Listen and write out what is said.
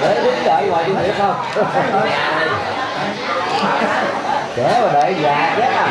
để đứng đợi ngoài đi hiểu không? Trẻ mà đợi già chết à